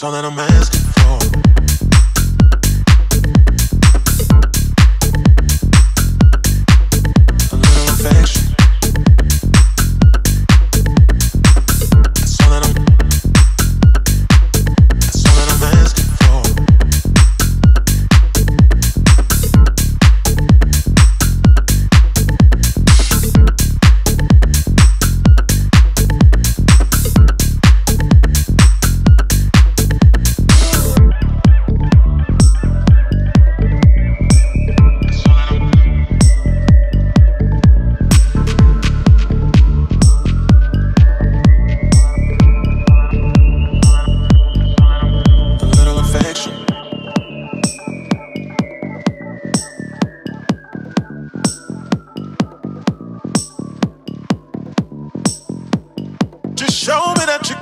Son let them ask.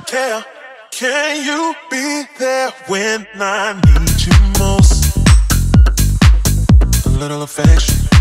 Can you be there when I need you most? A little affection.